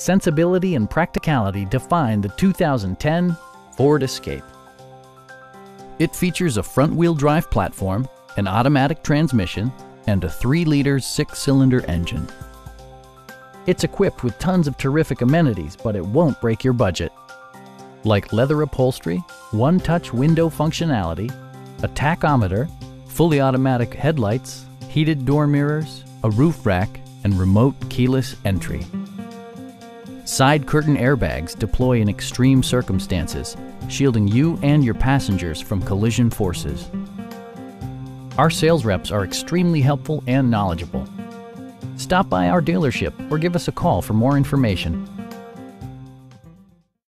sensibility and practicality define the 2010 Ford Escape. It features a front-wheel drive platform, an automatic transmission, and a 3-liter six-cylinder engine. It's equipped with tons of terrific amenities, but it won't break your budget. Like leather upholstery, one-touch window functionality, a tachometer, fully automatic headlights, heated door mirrors, a roof rack, and remote keyless entry. Side curtain airbags deploy in extreme circumstances, shielding you and your passengers from collision forces. Our sales reps are extremely helpful and knowledgeable. Stop by our dealership or give us a call for more information.